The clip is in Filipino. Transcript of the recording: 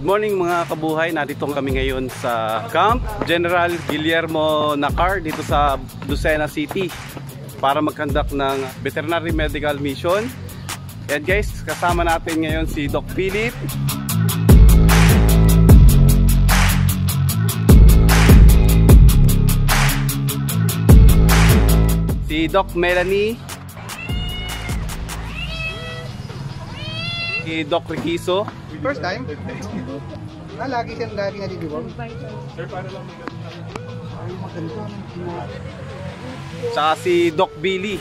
Good morning mga kabuhay. Nandito kami ngayon sa Camp General Guillermo Nacar dito sa Lucena City para mag-conduct ng veterinary medical mission. And guys, kasama natin ngayon si Doc Philip. Si Doc Melanie. Si Doc Riquizo. First time? Ah, lagi siyang lagi nadidiwag. Tsaka si Doc Billy.